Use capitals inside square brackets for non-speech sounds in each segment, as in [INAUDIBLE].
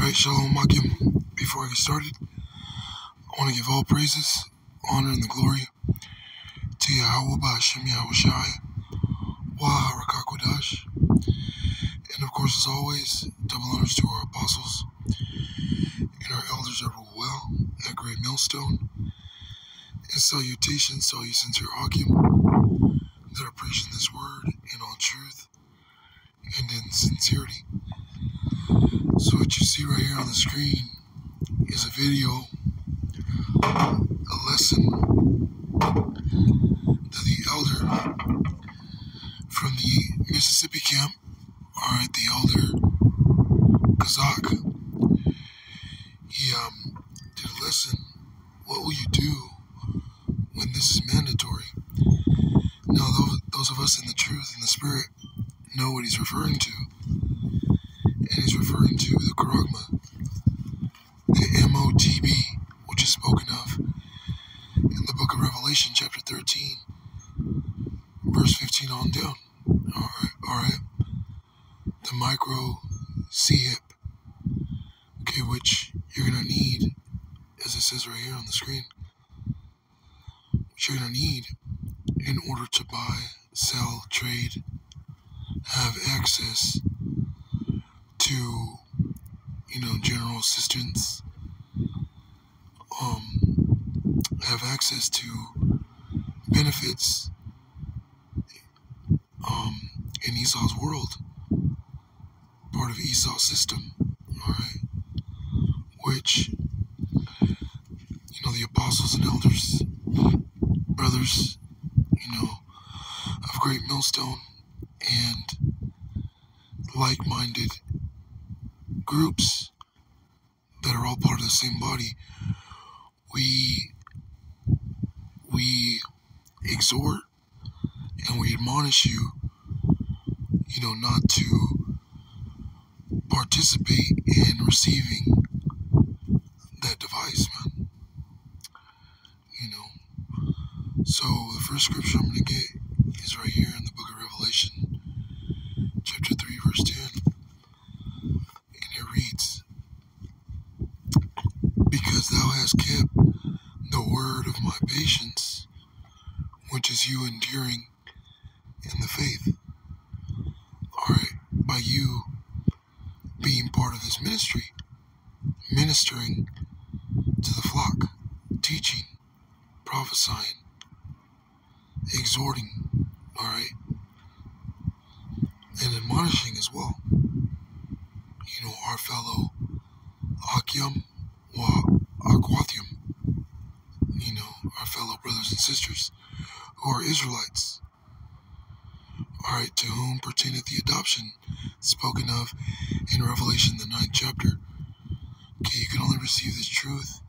Alright, Shalom Akim. Before I get started, I want to give all praises, honor, and the glory to Yahweh Ba'ashem Yahushai, Wah Harakakwadash. And of course, as always, double honors to our apostles and our elders that rule well at Great Millstone. And salutations to all you sincere Akim that are preaching this word in all truth and in sincerity. So what you see right here on the screen is a video, a lesson that the elder from the Mississippi camp, all right, the elder Kazak, he um, did a lesson. What will you do when this is mandatory? Now, those, those of us in the truth and the spirit know what he's referring to and he's referring to the Charagma, the M-O-T-B, which is spoken of in the book of Revelation, chapter 13, verse 15 on down. All right, all right. The micro C-hip, okay, which you're going to need, as it says right here on the screen, which you're going to need in order to buy, sell, trade, have access to, you know, general assistance, um, have access to benefits, um, in Esau's world, part of Esau's system, alright, which, you know, the apostles and elders, brothers, you know, of Great Millstone, and like-minded groups that are all part of the same body, we we exhort and we admonish you, you know, not to participate in receiving that device, man. You know. So the first scripture I'm gonna get is right here in the book of Revelation, chapter 3, verse 10. And it reads, Because thou hast kept the word of my patience, which is you enduring in the faith. Alright, by you part of this ministry, ministering to the flock, teaching, prophesying, exhorting, alright, and admonishing as well. You know, our fellow Akyam wa Aquathium, you know, our fellow brothers and sisters who are Israelites. Alright, to whom pertaineth the adoption spoken of in Revelation, the ninth chapter. Okay, you can only receive this truth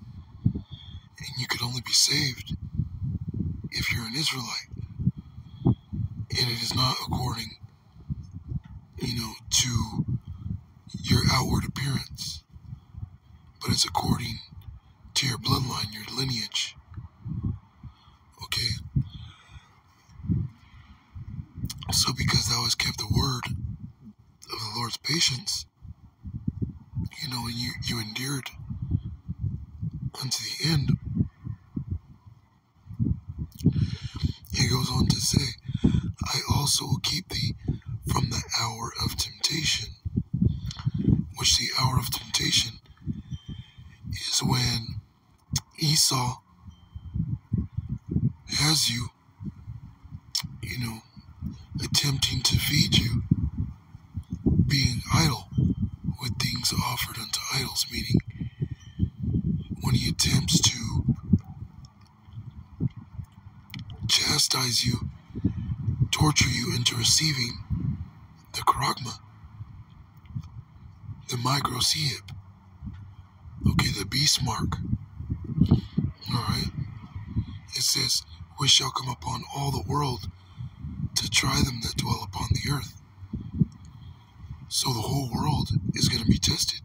and you could only be saved if you're an Israelite. And it is not according, you know, to your outward appearance, but it's according to your bloodline, your lineage. Okay? So, because thou hast kept the word of the Lord's patience, you know, and you, you endured unto the end, he goes on to say, I also will keep thee from the hour of temptation, which the hour of temptation is when Esau has you, you know, attempting to feed you, being idle with things offered unto idols, meaning when he attempts to chastise you, torture you into receiving the charagma, the micro hip, okay, the beast mark. Alright? It says, which shall come upon all the world to try them that dwell upon the earth. So the whole world is going to be tested.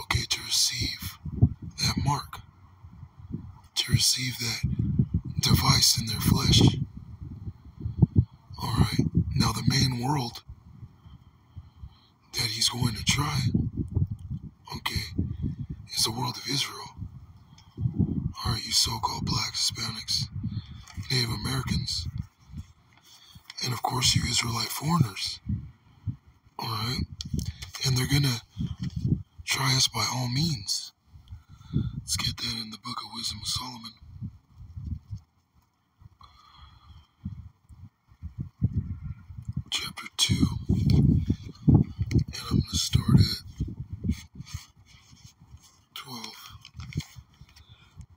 Okay, to receive that mark, to receive that device in their flesh. Alright, now the main world that he's going to try okay, is the world of Israel. Alright, you so called blacks, Hispanics, Native Americans, and of course, you Israelite foreigners. Alright? And they're gonna try us by all means. Let's get that in the Book of Wisdom of Solomon. Chapter 2. And I'm going to start at 12.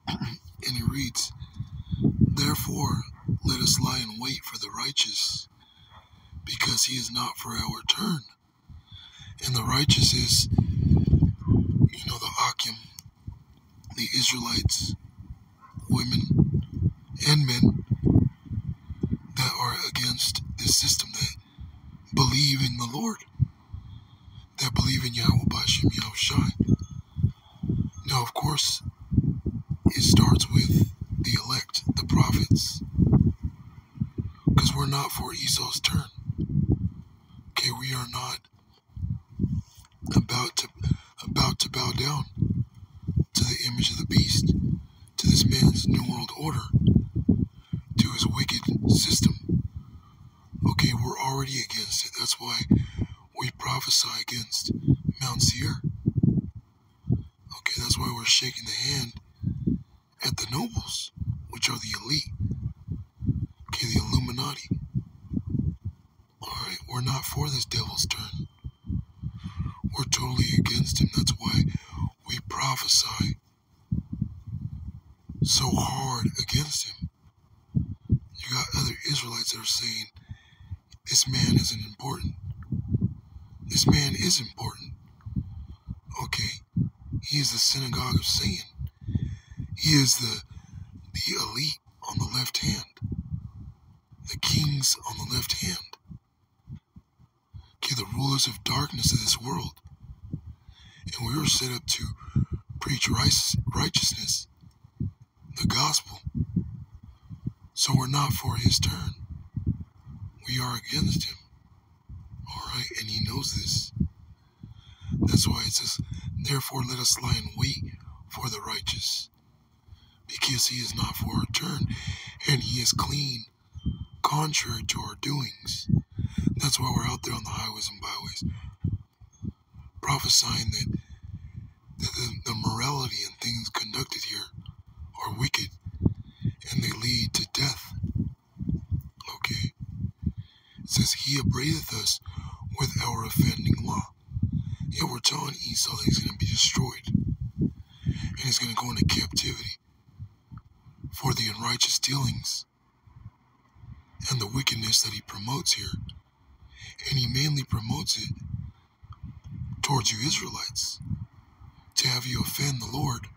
and he reads, Therefore, let us lie in wait for the righteous, because he is not for our turn. And the righteous is, you know, the Akim, the Israelites, women and men that are against this system that believe in the Lord, that believe in Yahweh Bashem Yahushai. Now, of course, it starts with the elect, the prophets, because we're not for Esau's turn. Okay, we are not about to about to bow down to the image of the beast, to this man's new world order, to his wicked system. Okay, we're already against it. That's why we prophesy against Mount Seir. Okay, that's why we're shaking the hand at the nobles, which are the elite. Okay, the Illuminati. We're not for this devil's turn. We're totally against him. That's why we prophesy so hard against him. You got other Israelites that are saying, this man isn't important. This man is important. Okay, he is the synagogue of Satan. He is the the elite on the left hand, the kings on the left hand. Okay, the rulers of darkness of this world. And we were set up to preach righteousness, the gospel. So we're not for his turn. We are against him. Alright, and he knows this. That's why it says, Therefore let us lie in wait for the righteous, because he is not for our turn, and he is clean, contrary to our doings. That's why we're out there on the highways and byways, prophesying that, that the, the morality and things conducted here are wicked, and they lead to death. Okay? It says, He upbraideth us with our offending law. Yeah, we're telling Esau that he's going to be destroyed. And he's going to go into captivity for the unrighteous dealings and the wickedness that he promotes here. And he mainly promotes it towards you Israelites to have you offend the Lord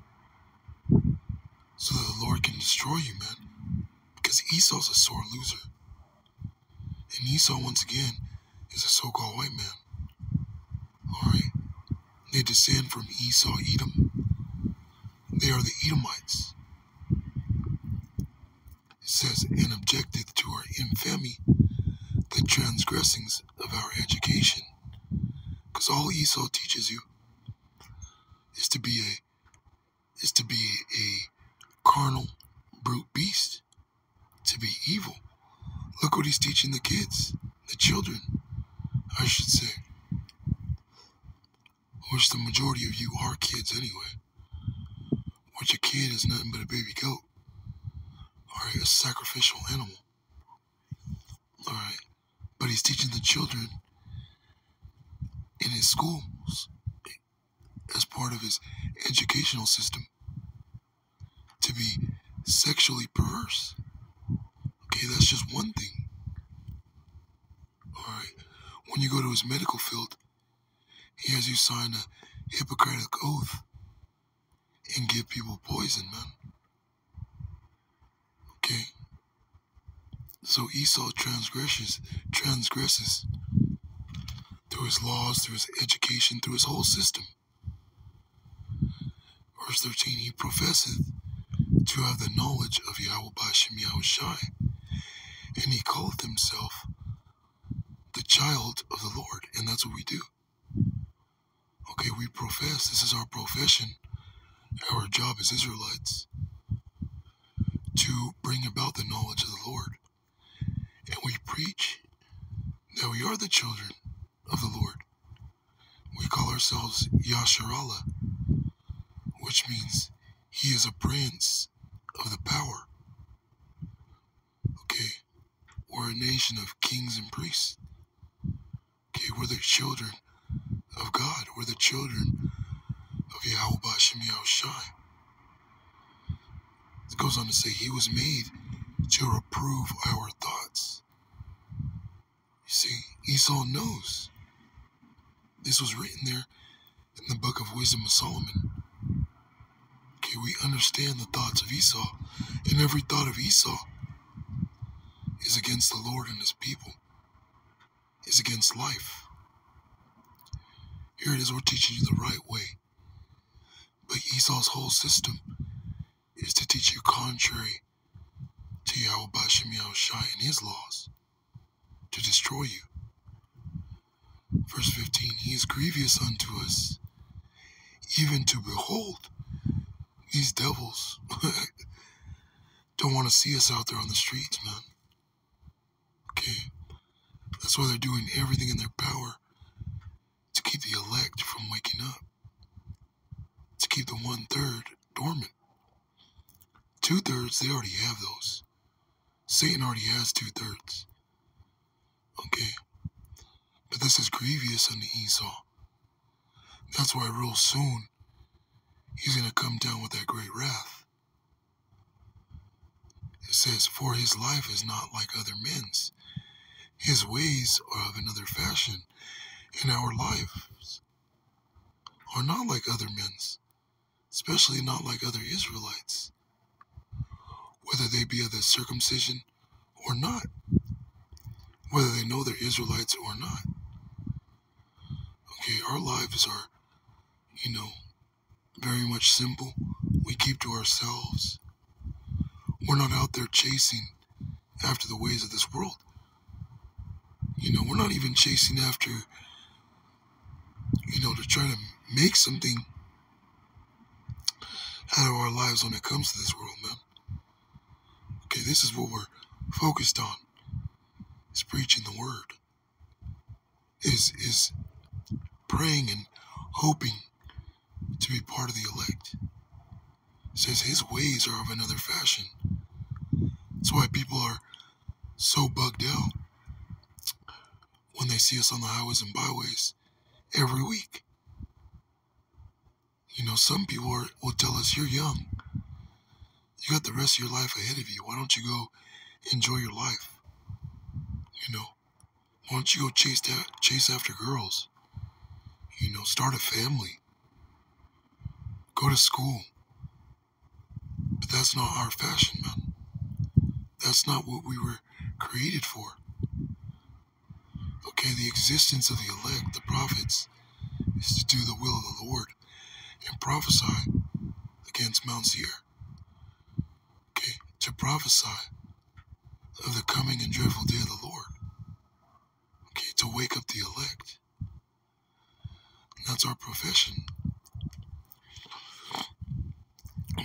so that the Lord can destroy you, man. Because Esau's a sore loser. And Esau, once again, is a so called white man. Alright? They descend from Esau, Edom. They are the Edomites. It says, and objected to our infamy, the transgressings of our education. Because all Esau teaches you is to be a is to be a carnal brute beast, to be evil. Look what he's teaching the kids, the children, I should say. Which the majority of you are kids anyway. Which a kid is nothing but a baby goat. Alright, a sacrificial animal. Alright. But he's teaching the children in his schools as part of his educational system to be sexually perverse. Okay, that's just one thing. Alright. When you go to his medical field, he has you sign a Hippocratic oath and give people poison, man. Okay? So Esau transgresses transgresses through his laws, through his education, through his whole system. Verse 13, he professeth to have the knowledge of Yahweh Bashem Yahushai, and he calleth himself the child of the Lord, and that's what we do. Okay, we profess, this is our profession our job as Israelites to bring about the knowledge of the Lord. We preach that we are the children of the Lord. We call ourselves Yasharallah, which means he is a prince of the power. Okay, we're a nation of kings and priests. Okay, we're the children of God. We're the children of Yahweh Bashem Shai. It goes on to say he was made to reprove our Esau knows. This was written there in the book of Wisdom of Solomon. Okay, we understand the thoughts of Esau, and every thought of Esau is against the Lord and his people, is against life. Here it is, we're teaching you the right way. But Esau's whole system is to teach you contrary to Yahweh Bashem Shai and his laws, to destroy you. Verse 15, He is grievous unto us, even to behold. These devils [LAUGHS] don't want to see us out there on the streets, man. Okay? That's why they're doing everything in their power to keep the elect from waking up, to keep the one third dormant. Two thirds, they already have those. Satan already has two thirds. Okay? But this is grievous unto Esau. That's why, real soon, he's going to come down with that great wrath. It says, For his life is not like other men's, his ways are of another fashion, and our lives are not like other men's, especially not like other Israelites, whether they be of the circumcision or not, whether they know they're Israelites or not. Okay, our lives are, you know, very much simple. We keep to ourselves. We're not out there chasing after the ways of this world. You know, we're not even chasing after, you know, to try to make something out of our lives when it comes to this world, man. Okay, this is what we're focused on. Is preaching the word. Is is praying and hoping to be part of the elect. Says his ways are of another fashion. That's why people are so bugged out when they see us on the highways and byways every week. You know, some people are, will tell us, You're young. You got the rest of your life ahead of you. Why don't you go enjoy your life? You know, why don't you go chase, chase after girls? You know, start a family. Go to school. But that's not our fashion, man. That's not what we were created for. Okay, the existence of the elect, the prophets, is to do the will of the Lord and prophesy against Mount Seir. Okay, to prophesy of the coming and dreadful day of the Lord. Okay, to wake up the elect. That's our profession.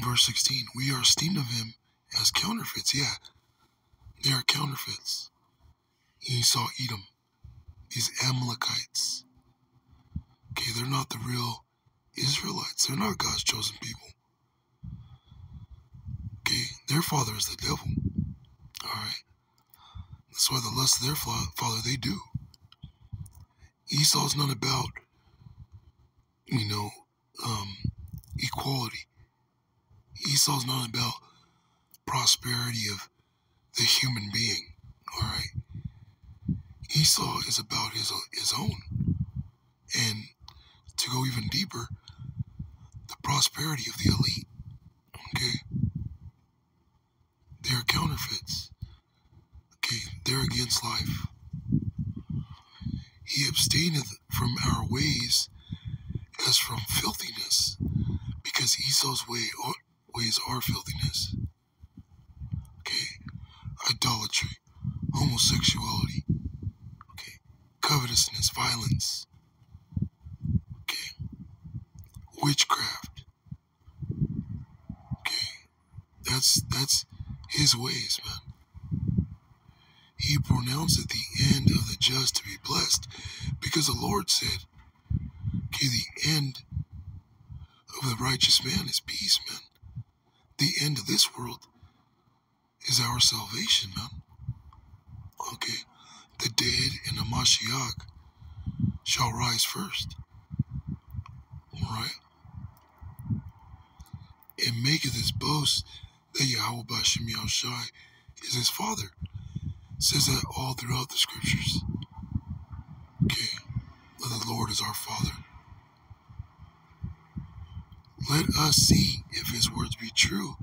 Verse 16, we are esteemed of him as counterfeits. Yeah, they are counterfeits. Esau, Edom these Amalekites. Okay, they're not the real Israelites. They're not God's chosen people. Okay, their father is the devil. All right. That's why the lust of their father they do. Esau's not about, you know, um, equality. Esau's not about prosperity of the human being. All right. Esau is about his, his own. And to go even deeper, the prosperity of the elite. Okay? They are counterfeits. Okay? They're against life. He abstaineth from our ways as from filthiness, because Esau's way, ways are filthiness. Okay? Idolatry, homosexuality, okay, covetousness, violence, okay, witchcraft, Okay, That's that's his ways, man. He pronounced at the end of the just to be blessed because the Lord said, okay, the end of the righteous man is peace, man. The end of this world is our salvation, man. Okay, the dead in the Mashiach shall rise first. Alright? And maketh his boast that Yahweh Bashem Yahushai is his father. Says that all throughout the scriptures. Okay, that the Lord is our father. Let us see if his words be true,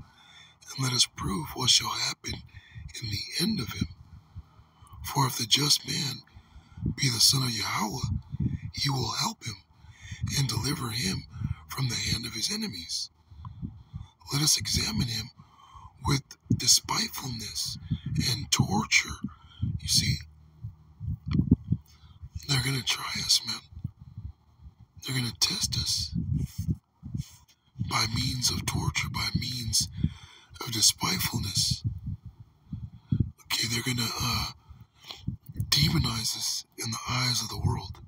and let us prove what shall happen in the end of him. For if the just man be the son of Yahweh, he will help him and deliver him from the hand of his enemies. Let us examine him with despitefulness and torture. You see, they're going to try us, man. They're going to test us by means of torture, by means of despitefulness. Okay, they're going to uh, demonize us in the eyes of the world.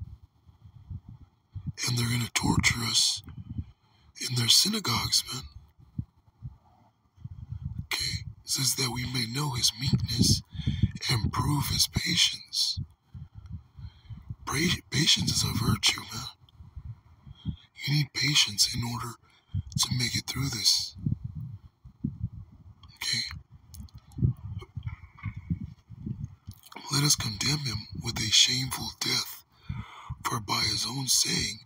And they're going to torture us in their synagogues, man. Okay, it says that we may know his meekness and prove his patience. Patience is a virtue, man. You need patience in order to make it through this. Okay. Let us condemn him with a shameful death, for by his own saying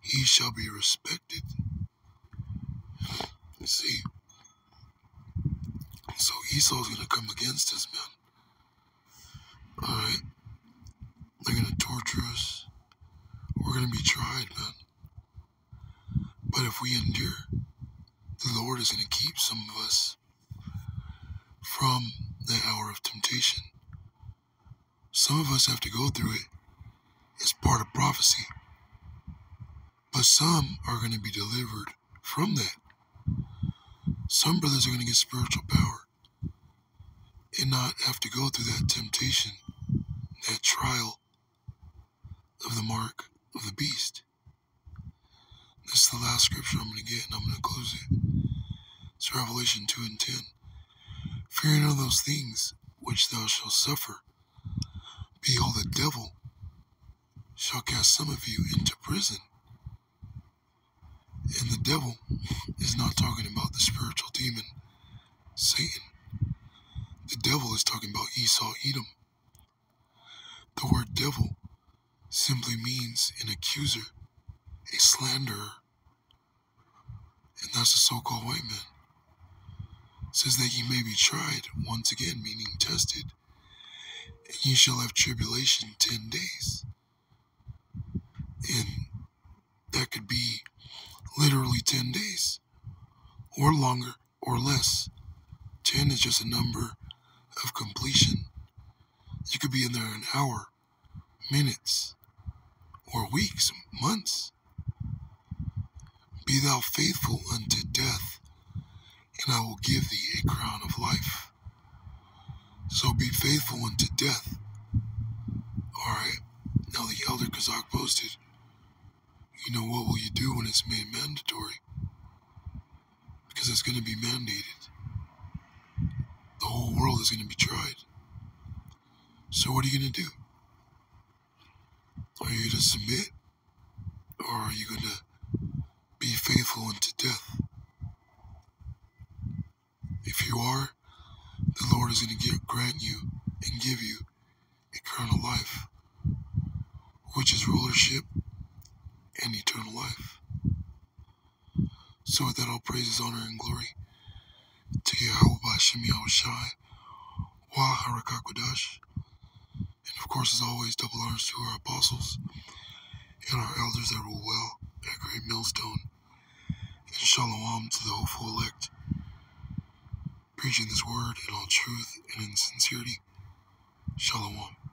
he shall be respected. See, so Esau's gonna come against us, man. Alright? They're gonna torture us. We're gonna be tried, man. But if we endure, the Lord is going to keep some of us from the hour of temptation. Some of us have to go through it. It's part of prophecy. But some are going to be delivered from that. Some brothers are going to get spiritual power and not have to go through that temptation, that trial of the mark of the beast. This is the last scripture I'm going to get, and I'm going to close it. It's Revelation 2 and 10. Fear none of those things which thou shalt suffer. Behold, the devil shall cast some of you into prison. And the devil is not talking about the spiritual demon, Satan. The devil is talking about Esau, Edom. The word devil simply means an accuser a slanderer, and that's a so-called white man. Says that ye may be tried once again, meaning tested, and ye shall have tribulation ten days. And that could be literally ten days, or longer, or less. Ten is just a number of completion. You could be in there an hour, minutes, or weeks, months. Be thou faithful unto death, and I will give thee a crown of life. So be faithful unto death. Alright, now the elder Kazakh posted, you know what will you do when it's made mandatory? Because it's going to be mandated. The whole world is going to be tried. So what are you going to do? Are you going to submit? Or are you going to be faithful unto death. If you are, the Lord is going to grant you and give you of life, which is rulership and eternal life. So with that, all praises, honor, and glory to Yahweh Bashem Yahushai, Wa and of course, as always, double honors to our apostles and our elders that rule well at Great Millstone and shalom to the hopeful elect, preaching this word in all truth and in sincerity. Shalom.